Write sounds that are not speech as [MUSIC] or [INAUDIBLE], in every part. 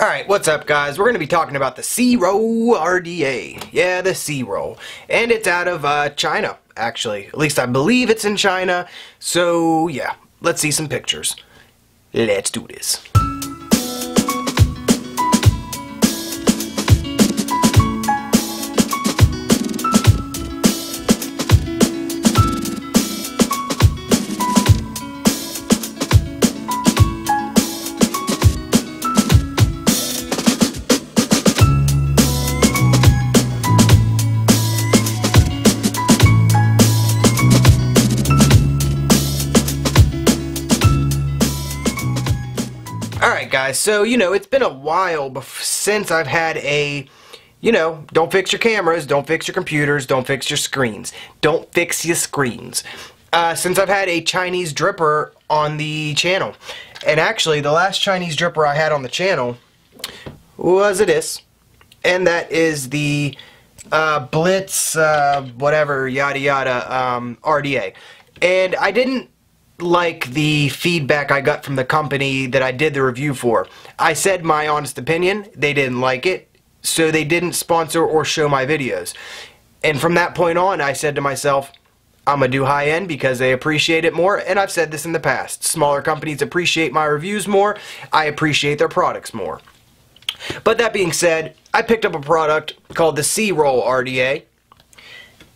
Alright, what's up guys? We're going to be talking about the C-Roll RDA. Yeah, the C-Roll. And it's out of uh, China, actually. At least I believe it's in China. So, yeah, let's see some pictures. Let's do this. Guys, so you know, it's been a while since I've had a, you know, don't fix your cameras, don't fix your computers, don't fix your screens. Don't fix your screens. Uh, since I've had a Chinese dripper on the channel. And actually, the last Chinese dripper I had on the channel was this. And that is the uh, Blitz, uh, whatever, yada yada, um, RDA. And I didn't like the feedback I got from the company that I did the review for. I said my honest opinion, they didn't like it, so they didn't sponsor or show my videos. And from that point on, I said to myself, I'm going to do high end because they appreciate it more, and I've said this in the past. Smaller companies appreciate my reviews more, I appreciate their products more. But that being said, I picked up a product called the C-Roll RDA.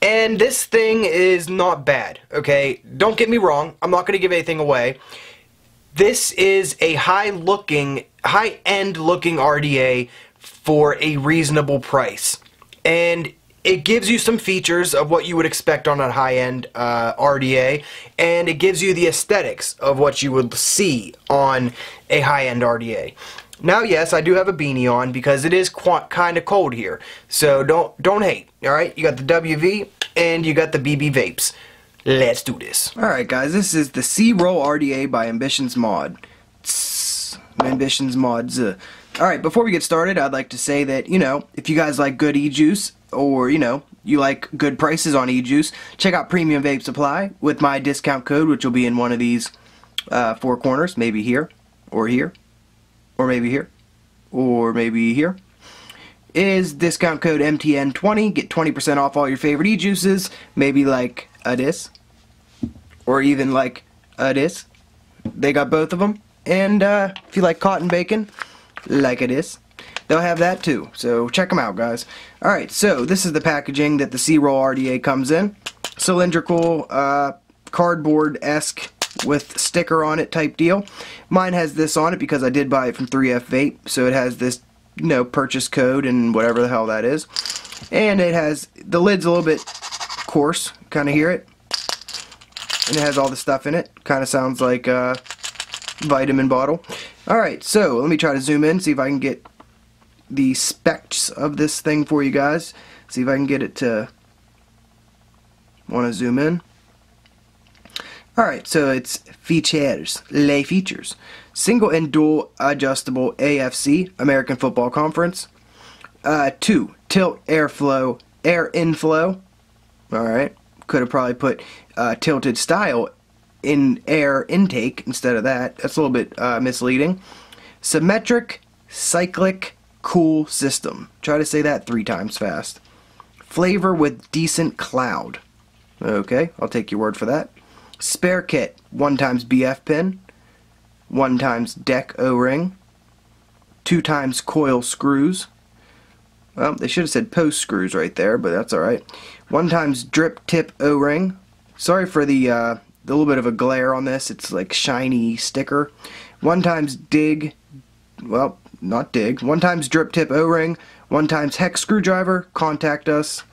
And this thing is not bad, okay? Don't get me wrong, I'm not going to give anything away. This is a high-looking, high-end looking RDA for a reasonable price. And it gives you some features of what you would expect on a high-end uh, RDA, and it gives you the aesthetics of what you would see on a high-end RDA. Now, yes, I do have a beanie on because it is kind of cold here. So don't don't hate. All right, you got the WV and you got the BB vapes. Let's do this. All right, guys, this is the C-Roll RDA by Ambitions Mod. Tss, Ambitions Mods. Uh. All right, before we get started, I'd like to say that you know if you guys like good e-juice or you know you like good prices on e-juice, check out Premium Vape Supply with my discount code, which will be in one of these uh, four corners, maybe here or here or maybe here, or maybe here, is discount code MTN20. Get 20% off all your favorite e-juices, maybe like a or even like a. They got both of them. And uh, if you like cotton bacon, like it is, they'll have that too. So check them out, guys. Alright, so this is the packaging that the C-Roll RDA comes in. Cylindrical, uh, cardboard-esque with sticker on it type deal. Mine has this on it because I did buy it from 3F Vape, so it has this, you know, purchase code and whatever the hell that is. And it has, the lid's a little bit coarse, kind of hear it. And it has all the stuff in it. Kind of sounds like a vitamin bottle. Alright, so let me try to zoom in, see if I can get the specs of this thing for you guys. See if I can get it to want to zoom in. Alright, so it's features, lay features. Single and dual adjustable AFC, American Football Conference. Uh, two, tilt airflow, air inflow. Alright, could have probably put uh, tilted style in air intake instead of that. That's a little bit uh, misleading. Symmetric, cyclic, cool system. Try to say that three times fast. Flavor with decent cloud. Okay, I'll take your word for that. Spare kit, 1 times BF pin, 1 times deck O-ring, 2 times coil screws. Well, they should have said post screws right there, but that's alright. 1 times drip tip O-ring. Sorry for the, uh, the little bit of a glare on this. It's like shiny sticker. 1 times dig, well, not dig. 1 times drip tip O-ring. 1 times hex screwdriver. Contact us.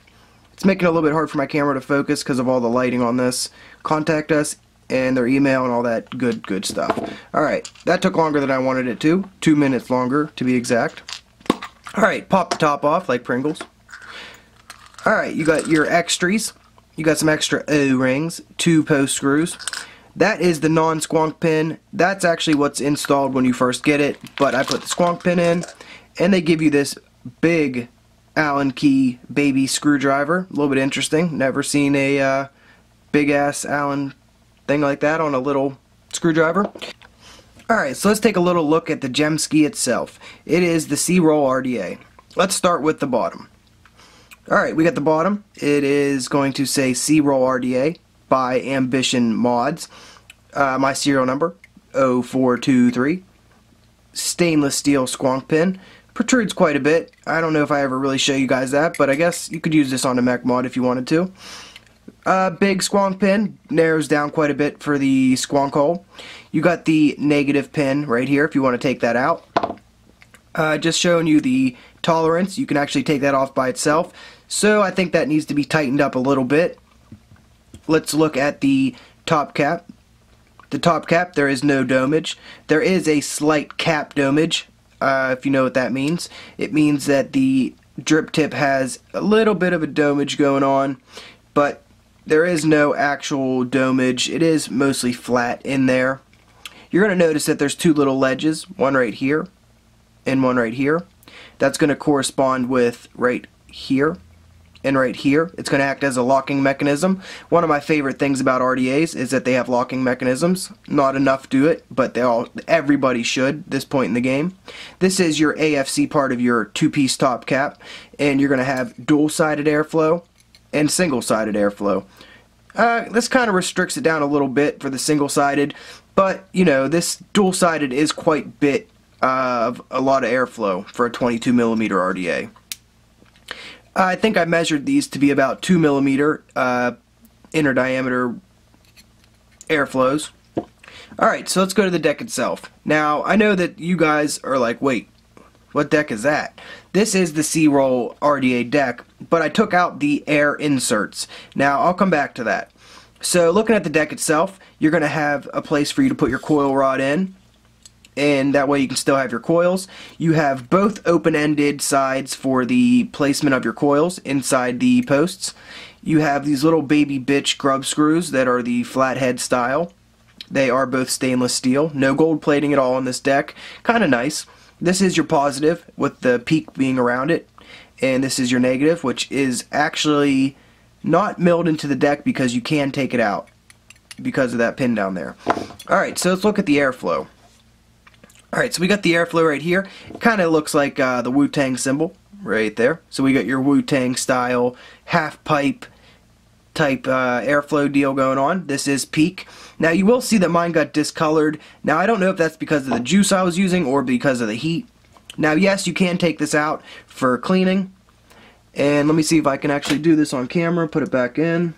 It's making it a little bit hard for my camera to focus because of all the lighting on this. Contact us and their email and all that good, good stuff. Alright, that took longer than I wanted it to. Two minutes longer, to be exact. Alright, pop the top off like Pringles. Alright, you got your extras. You got some extra O-rings, two post screws. That is the non-squonk pin. That's actually what's installed when you first get it, but I put the squonk pin in, and they give you this big Allen key baby screwdriver. A little bit interesting. Never seen a uh, big ass Allen thing like that on a little screwdriver. Alright, so let's take a little look at the gem ski itself. It is the C-Roll RDA. Let's start with the bottom. Alright, we got the bottom. It is going to say C-Roll RDA by Ambition Mods. Uh, my serial number, 0423. Stainless steel squonk pin. Protrudes quite a bit. I don't know if I ever really show you guys that, but I guess you could use this on a mech mod if you wanted to. Uh, big squonk pin, narrows down quite a bit for the squonk hole. You got the negative pin right here if you want to take that out. Uh, just showing you the tolerance, you can actually take that off by itself. So I think that needs to be tightened up a little bit. Let's look at the top cap. The top cap, there is no domage. There is a slight cap domage, uh, if you know what that means. It means that the drip tip has a little bit of a domage going on, but there is no actual domage. It is mostly flat in there. You're going to notice that there's two little ledges, one right here and one right here. That's going to correspond with right here and right here. It's going to act as a locking mechanism. One of my favorite things about RDAs is that they have locking mechanisms. Not enough do it, but they all everybody should this point in the game. This is your AFC part of your two-piece top cap, and you're going to have dual-sided airflow and single-sided airflow. Uh, this kind of restricts it down a little bit for the single-sided, but you know this dual-sided is quite bit of a lot of airflow for a 22 millimeter RDA. I think I measured these to be about 2 millimeter uh, inner diameter airflows. Alright, so let's go to the deck itself. Now, I know that you guys are like, wait, what deck is that? This is the C-Roll RDA deck, but I took out the air inserts. Now, I'll come back to that. So, looking at the deck itself, you're going to have a place for you to put your coil rod in, and that way you can still have your coils. You have both open-ended sides for the placement of your coils inside the posts. You have these little baby bitch grub screws that are the flathead style. They are both stainless steel. No gold plating at all on this deck. Kind of nice. This is your positive with the PEEK being around it. And this is your negative, which is actually not milled into the deck because you can take it out because of that pin down there. Alright, so let's look at the airflow. Alright, so we got the airflow right here. It kind of looks like uh, the Wu-Tang symbol right there. So we got your Wu-Tang style half pipe type uh, airflow deal going on. This is PEEK. Now you will see that mine got discolored. Now I don't know if that's because of the juice I was using or because of the heat. Now yes, you can take this out for cleaning. And let me see if I can actually do this on camera. Put it back in.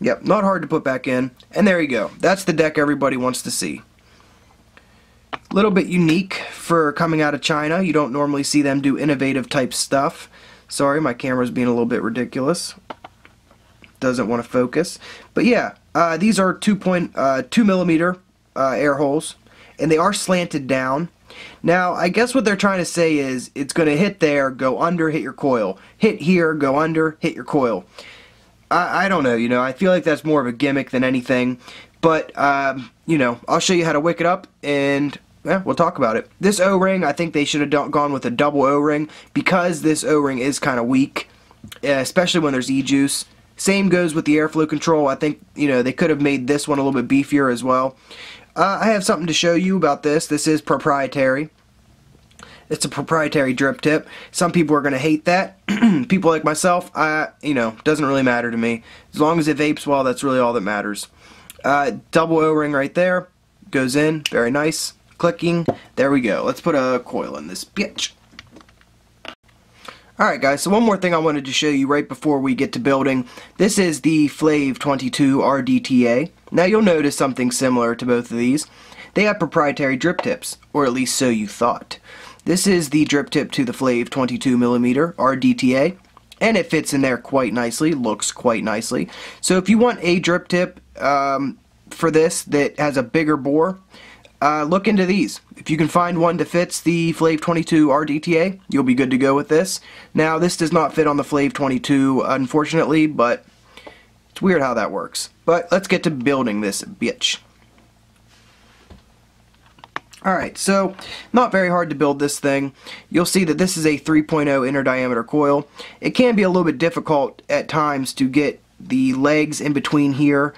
Yep, not hard to put back in. And there you go. That's the deck everybody wants to see. A little bit unique for coming out of China. You don't normally see them do innovative type stuff. Sorry, my camera's being a little bit ridiculous. Doesn't want to focus. But yeah, uh, these are 2.2 uh, 2 millimeter uh, air holes. And they are slanted down. Now, I guess what they're trying to say is it's going to hit there, go under, hit your coil. Hit here, go under, hit your coil. I, I don't know, you know, I feel like that's more of a gimmick than anything. But, um, you know, I'll show you how to wick it up, and yeah, we'll talk about it. This O-ring, I think they should have gone with a double O-ring because this O-ring is kind of weak, especially when there's E-juice. Same goes with the airflow control. I think, you know, they could have made this one a little bit beefier as well. Uh, I have something to show you about this. This is proprietary. It's a proprietary drip tip. Some people are going to hate that. [CLEARS THROAT] people like myself, I, you know, doesn't really matter to me. As long as it vapes well, that's really all that matters. Uh, double O-ring right there. Goes in. Very nice. Clicking. There we go. Let's put a coil in this bitch. Alright guys, so one more thing I wanted to show you right before we get to building. This is the Flave 22 RDTA. Now you'll notice something similar to both of these. They have proprietary drip tips, or at least so you thought. This is the drip tip to the Flave 22mm RDTA, and it fits in there quite nicely, looks quite nicely. So if you want a drip tip um, for this that has a bigger bore, uh, look into these. If you can find one that fits the Flave 22 RDTA, you'll be good to go with this. Now, this does not fit on the Flave 22, unfortunately, but it's weird how that works. But let's get to building this bitch. Alright, so not very hard to build this thing. You'll see that this is a 3.0 inner diameter coil. It can be a little bit difficult at times to get the legs in between here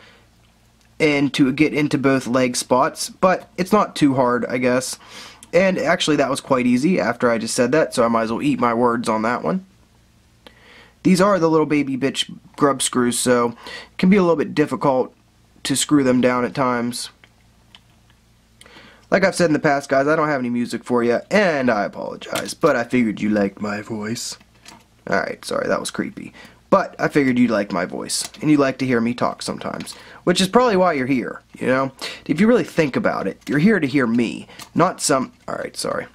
and to get into both leg spots, but it's not too hard, I guess. And actually that was quite easy after I just said that, so I might as well eat my words on that one. These are the little baby bitch grub screws, so it can be a little bit difficult to screw them down at times. Like I've said in the past, guys, I don't have any music for you, and I apologize, but I figured you liked my voice. Alright, sorry, that was creepy. But I figured you'd like my voice, and you like to hear me talk sometimes, which is probably why you're here, you know? If you really think about it, you're here to hear me, not some... Alright, sorry.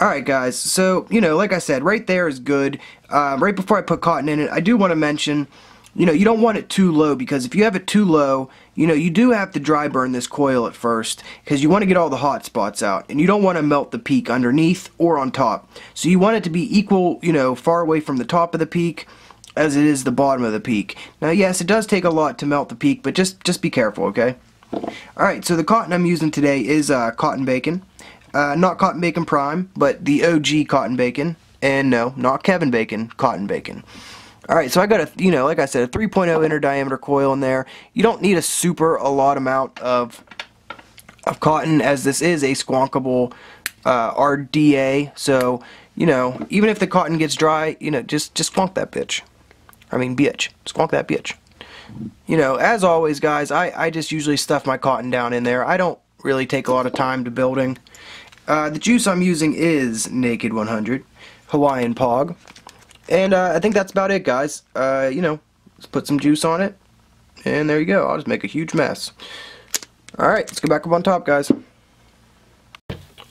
Alright guys, so, you know, like I said, right there is good. Uh, right before I put cotton in it, I do want to mention, you know, you don't want it too low because if you have it too low, you know, you do have to dry burn this coil at first because you want to get all the hot spots out and you don't want to melt the PEEK underneath or on top. So you want it to be equal, you know, far away from the top of the PEEK as it is the bottom of the PEEK. Now, yes, it does take a lot to melt the PEEK, but just, just be careful, okay? Alright, so the cotton I'm using today is uh, cotton bacon. Uh, not Cotton Bacon Prime, but the OG Cotton Bacon. And no, not Kevin Bacon, Cotton Bacon. Alright, so I got a, you know, like I said, a 3.0 inner diameter coil in there. You don't need a super a lot amount of of cotton as this is a squonkable uh, RDA. So, you know, even if the cotton gets dry, you know, just, just squonk that bitch. I mean, bitch. Squonk that bitch. You know, as always, guys, I, I just usually stuff my cotton down in there. I don't really take a lot of time to building. Uh, the juice I'm using is Naked 100 Hawaiian Pog. And uh, I think that's about it, guys. Uh, you know, let's put some juice on it. And there you go. I'll just make a huge mess. Alright, let's go back up on top, guys.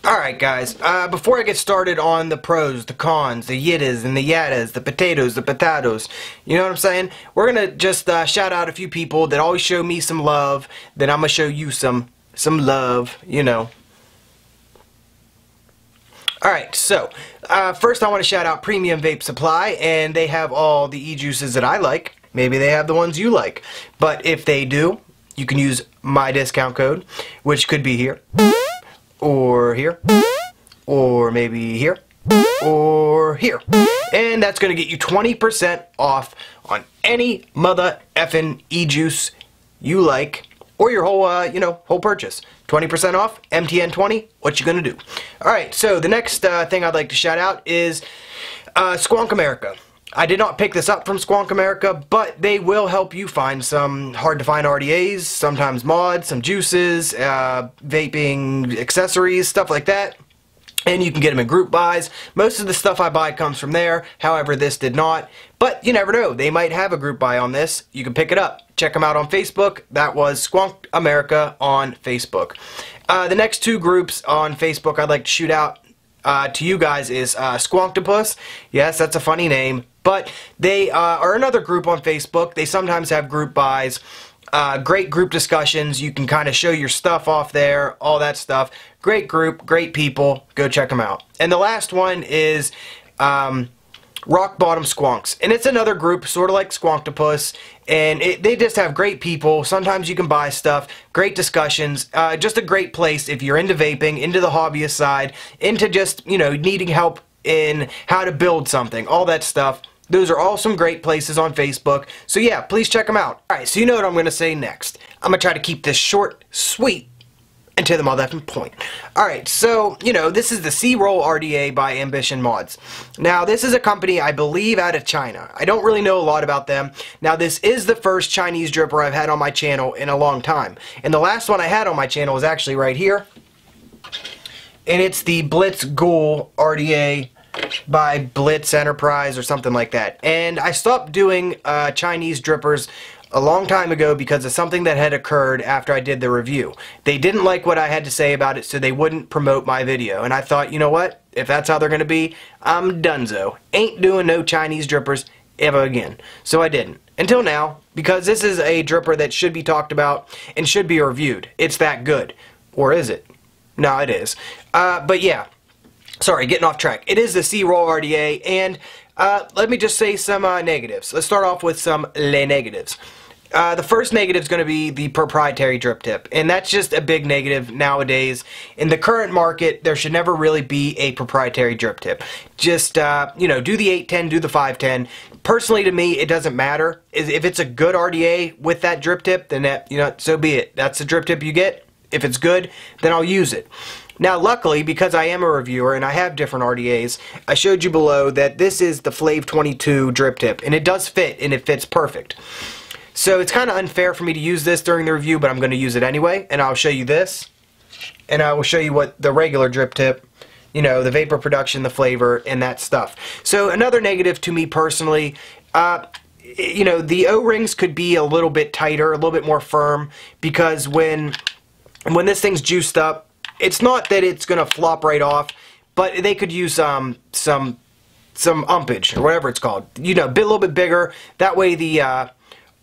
Alright guys, uh, before I get started on the pros, the cons, the yittas and the yattas, the potatoes, the potatoes, you know what I'm saying? We're gonna just uh, shout out a few people that always show me some love, then I'm gonna show you some, some love, you know. Alright, so, uh, first I want to shout out Premium Vape Supply, and they have all the e-juices that I like. Maybe they have the ones you like. But if they do, you can use my discount code, which could be here, or here, or maybe here, or here. And that's going to get you 20% off on any mother effing e-juice you like or your whole, uh, you know, whole purchase. 20% off, MTN20, what you gonna do? Alright, so the next uh, thing I'd like to shout out is uh, Squonk America. I did not pick this up from Squonk America, but they will help you find some hard to find RDAs, sometimes mods, some juices, uh, vaping accessories, stuff like that and you can get them in group buys. Most of the stuff I buy comes from there, however this did not. But you never know, they might have a group buy on this. You can pick it up. Check them out on Facebook. That was Squonk America on Facebook. Uh, the next two groups on Facebook I'd like to shoot out uh, to you guys is uh, Squonktopus. Yes, that's a funny name. But they uh, are another group on Facebook. They sometimes have group buys. Uh, great group discussions. You can kind of show your stuff off there, all that stuff. Great group, great people. Go check them out. And the last one is um, Rock Bottom Squonks. And it's another group, sort of like Squonktopus. And it, they just have great people. Sometimes you can buy stuff. Great discussions. Uh, just a great place if you're into vaping, into the hobbyist side, into just, you know, needing help in how to build something. All that stuff. Those are all some great places on Facebook. So yeah, please check them out. Alright, so you know what I'm going to say next. I'm going to try to keep this short, sweet, and to the motherfucking point. Alright, so, you know, this is the C-Roll RDA by Ambition Mods. Now, this is a company, I believe, out of China. I don't really know a lot about them. Now, this is the first Chinese dripper I've had on my channel in a long time. And the last one I had on my channel was actually right here. And it's the Blitz Ghoul RDA by Blitz Enterprise or something like that. And I stopped doing uh, Chinese drippers a long time ago because of something that had occurred after I did the review. They didn't like what I had to say about it, so they wouldn't promote my video. And I thought, you know what? If that's how they're going to be, I'm donezo. Ain't doing no Chinese drippers ever again. So I didn't. Until now, because this is a dripper that should be talked about and should be reviewed. It's that good. Or is it? No, it is. Uh, but yeah, sorry, getting off track. It is the C-Roll RDA, and uh, let me just say some uh, negatives. Let's start off with some le negatives. Uh, the first negative is going to be the proprietary drip tip, and that's just a big negative nowadays. In the current market, there should never really be a proprietary drip tip. Just, uh, you know, do the 810, do the 510. Personally, to me, it doesn't matter. If it's a good RDA with that drip tip, then that, you know, so be it. That's the drip tip you get. If it's good, then I'll use it. Now, luckily, because I am a reviewer and I have different RDAs, I showed you below that this is the Flave 22 drip tip, and it does fit, and it fits perfect. So it's kind of unfair for me to use this during the review, but I'm going to use it anyway, and I'll show you this, and I will show you what the regular drip tip, you know, the vapor production, the flavor, and that stuff. So another negative to me personally, uh, you know, the O-rings could be a little bit tighter, a little bit more firm, because when when this thing's juiced up, it's not that it's going to flop right off, but they could use um, some some umpage or whatever it's called. You know, a bit, a little bit bigger. That way the uh,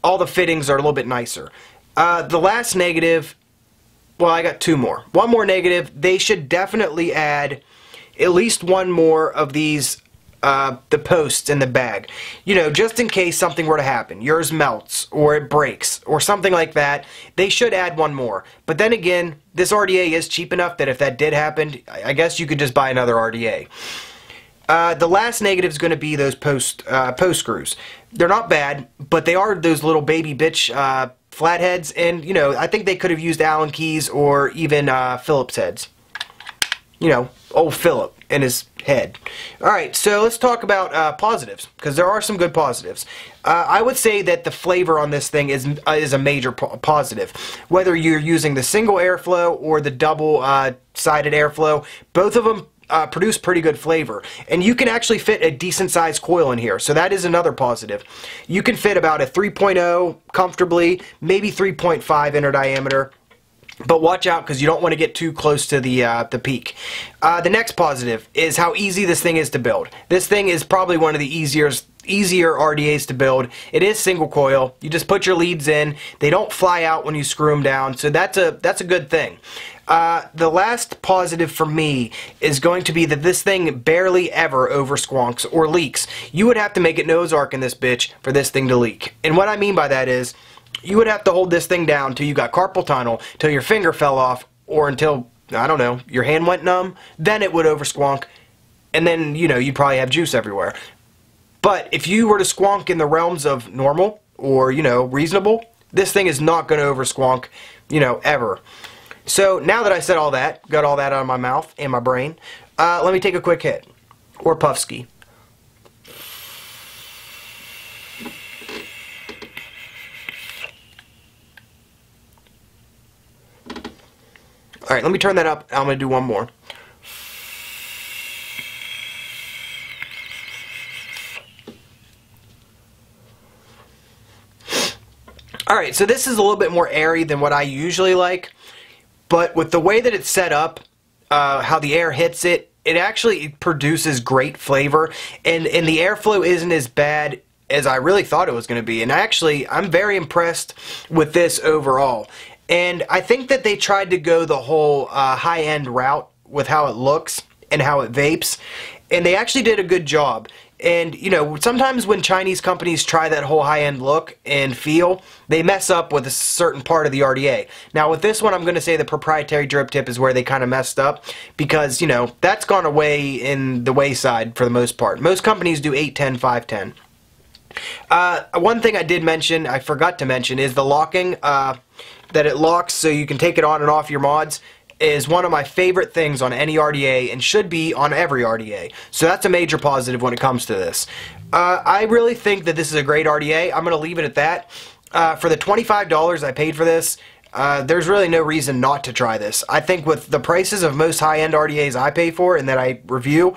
all the fittings are a little bit nicer. Uh, the last negative, well, I got two more. One more negative, they should definitely add at least one more of these uh, the posts in the bag. You know, just in case something were to happen. Yours melts, or it breaks, or something like that. They should add one more. But then again, this RDA is cheap enough that if that did happen, I guess you could just buy another RDA. Uh, the last negative is going to be those post uh, post screws. They're not bad, but they are those little baby bitch uh, flatheads, and you know I think they could have used Allen keys or even uh, Phillips heads. You know, old Philip and his head. All right, so let's talk about uh, positives because there are some good positives. Uh, I would say that the flavor on this thing is is a major po positive. Whether you're using the single airflow or the double sided airflow, both of them uh, produce pretty good flavor. And you can actually fit a decent sized coil in here, so that is another positive. You can fit about a 3.0 comfortably, maybe 3.5 inner diameter. But watch out because you don't want to get too close to the uh, the PEEK. Uh, the next positive is how easy this thing is to build. This thing is probably one of the easiest easier RDAs to build. It is single coil. You just put your leads in. They don't fly out when you screw them down, so that's a that's a good thing. Uh, the last positive for me is going to be that this thing barely ever over squonks or leaks. You would have to make it nose arc in this bitch for this thing to leak. And what I mean by that is, you would have to hold this thing down till you got carpal tunnel, till your finger fell off, or until, I don't know, your hand went numb, then it would over squonk, and then, you know, you'd probably have juice everywhere. But if you were to squonk in the realms of normal, or, you know, reasonable, this thing is not going to over squonk, you know, ever. So now that I said all that, got all that out of my mouth and my brain, uh, let me take a quick hit. Or puff let me turn that up. I'm going to do one more. Alright, so this is a little bit more airy than what I usually like. But with the way that it's set up, uh, how the air hits it, it actually produces great flavor. And, and the airflow isn't as bad as I really thought it was going to be. And actually, I'm very impressed with this overall. And I think that they tried to go the whole uh, high-end route with how it looks and how it vapes. And they actually did a good job. And, you know, sometimes when Chinese companies try that whole high-end look and feel, they mess up with a certain part of the RDA. Now, with this one, I'm going to say the proprietary drip tip is where they kind of messed up because, you know, that's gone away in the wayside for the most part. Most companies do 810, 510. Uh, one thing I did mention, I forgot to mention, is the locking. Uh, that it locks so you can take it on and off your mods is one of my favorite things on any RDA and should be on every RDA. So that's a major positive when it comes to this. Uh, I really think that this is a great RDA. I'm going to leave it at that. Uh, for the $25 I paid for this, uh, there's really no reason not to try this. I think with the prices of most high-end RDAs I pay for and that I review,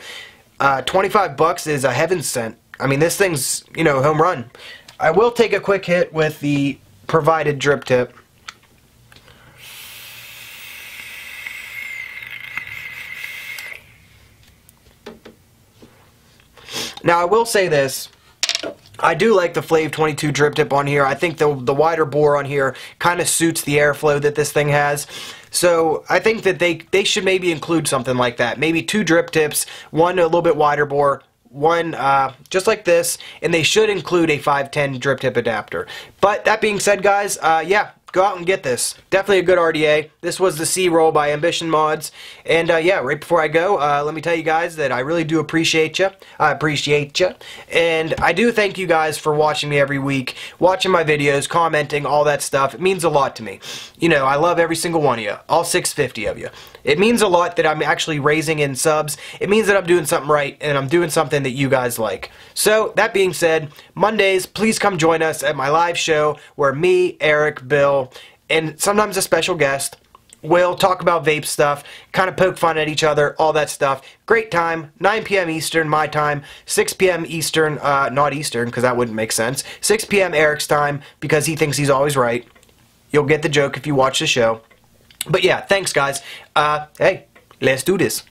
uh, 25 bucks is a heaven sent. I mean, this thing's, you know, home run. I will take a quick hit with the provided drip tip. Now, I will say this. I do like the Flave 22 drip tip on here. I think the, the wider bore on here kind of suits the airflow that this thing has. So I think that they, they should maybe include something like that. Maybe two drip tips, one a little bit wider bore, one uh, just like this, and they should include a 510 drip tip adapter. But that being said, guys, uh, yeah, go out and get this. Definitely a good RDA. This was the C-Roll by Ambition Mods. And uh, yeah, right before I go, uh, let me tell you guys that I really do appreciate you. I appreciate you. And I do thank you guys for watching me every week, watching my videos, commenting, all that stuff. It means a lot to me. You know, I love every single one of you, all 650 of you. It means a lot that I'm actually raising in subs. It means that I'm doing something right and I'm doing something that you guys like. So, that being said, Mondays, please come join us at my live show where me, Eric, Bill, and sometimes a special guest will talk about vape stuff, kind of poke fun at each other, all that stuff. Great time, 9 p.m. Eastern, my time, 6 p.m. Eastern, uh, not Eastern, because that wouldn't make sense, 6 p.m. Eric's time, because he thinks he's always right. You'll get the joke if you watch the show. But yeah, thanks guys. Uh, hey, let's do this.